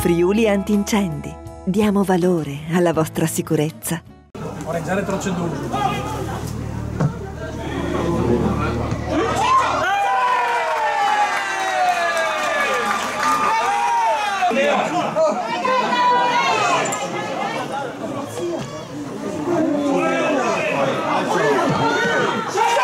Friuli Antincendi. Diamo valore alla vostra sicurezza. Oreggiare Shut